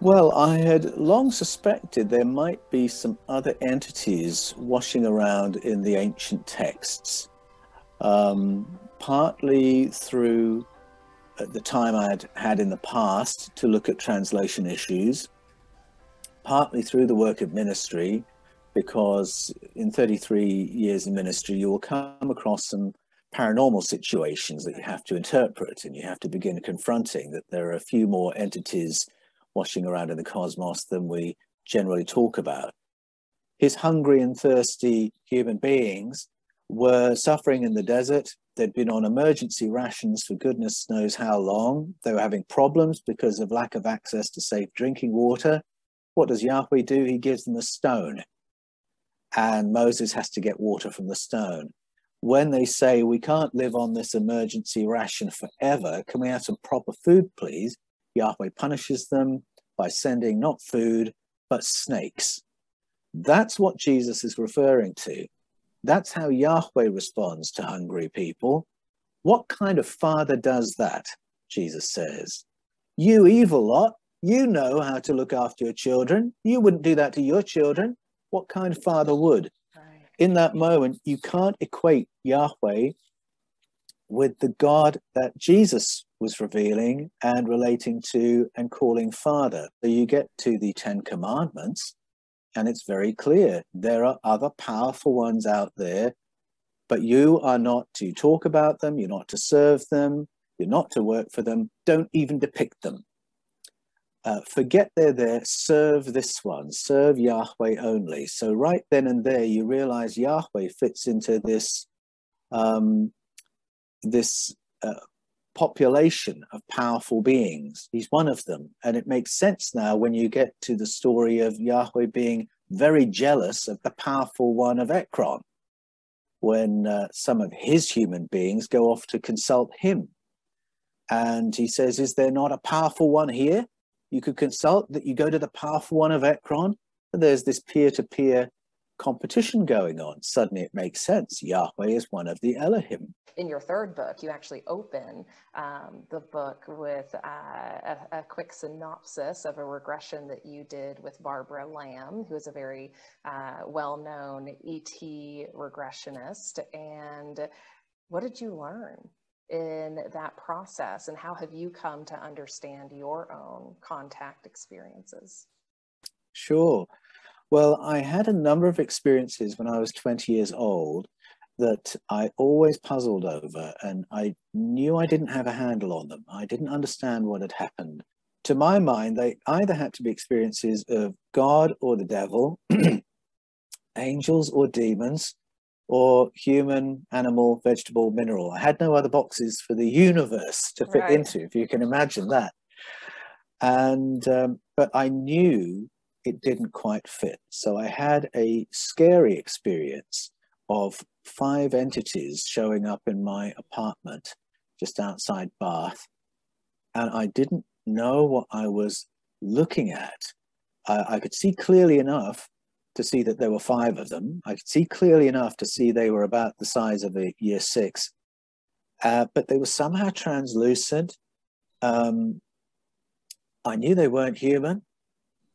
Well, I had long suspected there might be some other entities washing around in the ancient texts, um, partly through at the time I'd had in the past to look at translation issues, partly through the work of ministry, because in 33 years in ministry, you will come across some paranormal situations that you have to interpret and you have to begin confronting that there are a few more entities washing around in the cosmos than we generally talk about. His hungry and thirsty human beings were suffering in the desert. They'd been on emergency rations for goodness knows how long. They were having problems because of lack of access to safe drinking water. What does Yahweh do? He gives them a stone. And Moses has to get water from the stone. When they say, We can't live on this emergency ration forever, can we have some proper food, please? Yahweh punishes them by sending not food, but snakes. That's what Jesus is referring to. That's how Yahweh responds to hungry people. What kind of father does that? Jesus says. You evil lot, you know how to look after your children. You wouldn't do that to your children. What kind of father would? In that moment, you can't equate Yahweh with the God that Jesus was revealing and relating to and calling Father. So you get to the Ten Commandments, and it's very clear there are other powerful ones out there, but you are not to talk about them, you're not to serve them, you're not to work for them, don't even depict them. Uh, forget they're there, serve this one, serve Yahweh only. So, right then and there, you realize Yahweh fits into this um, this uh, population of powerful beings. He's one of them. And it makes sense now when you get to the story of Yahweh being very jealous of the powerful one of Ekron, when uh, some of his human beings go off to consult him. And he says, Is there not a powerful one here? You could consult that you go to the powerful one of Ekron. And there's this peer to peer competition going on. Suddenly it makes sense. Yahweh is one of the Elohim. In your third book, you actually open um, the book with uh, a, a, quick synopsis of a regression that you did with Barbara Lamb, who is a very uh, well known ET regressionist. And what did you learn? In that process and how have you come to understand your own contact experiences sure well, I had a number of experiences when I was 20 years old that I always puzzled over, and I knew I didn't have a handle on them. I didn't understand what had happened. To my mind, they either had to be experiences of God or the devil, angels or demons, or human, animal, vegetable, mineral. I had no other boxes for the universe to fit right. into, if you can imagine that. And um, but I knew it didn't quite fit. So I had a scary experience of five entities showing up in my apartment just outside Bath. And I didn't know what I was looking at. I, I could see clearly enough to see that there were five of them. I could see clearly enough to see they were about the size of a year six, uh, but they were somehow translucent. Um, I knew they weren't human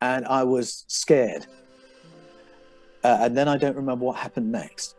and I was scared. Uh, and then I don't remember what happened next.